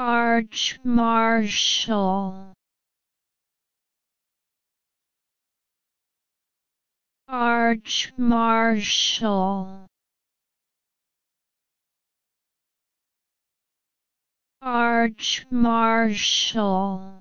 Arch Marshal Arch Marshal Arch Marshal